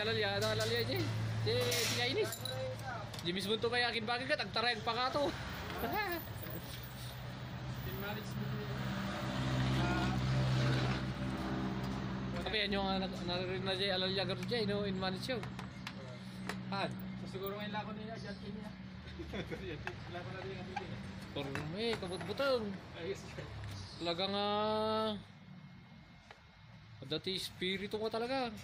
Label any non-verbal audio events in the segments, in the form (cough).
alalya, ada alalya je. Di di ini. Di mismo to kaya akin bagay ka tagtarayag pa ka to. (laughs) Tapi yan yung uh, narinig na dyan alalya garo dyan, no, in manage yun. Han, So siguro ngayon lako niya, dyan niya. (laughs) Lako na rin ang bitin. Kurme, kabut-butong. Ayos. Talagang ah... dati spirito ko talaga.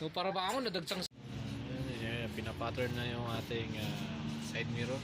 No, para ba ako nadagsang... Yan, yan, pinapattern na yung ating ah, side mirror.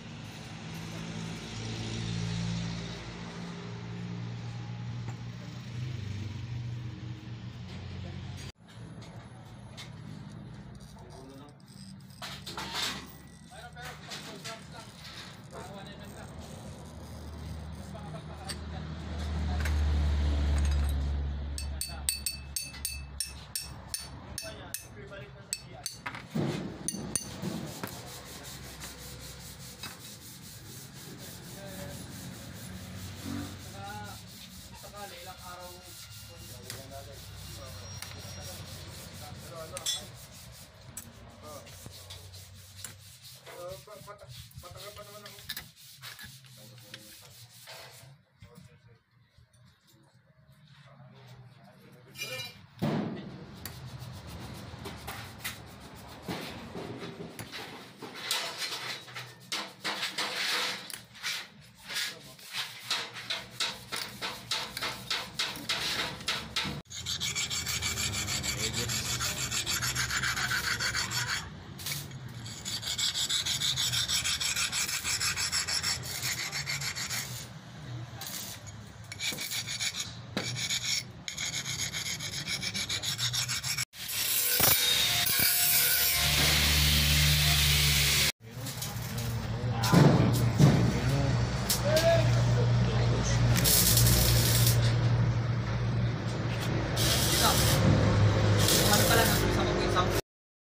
up.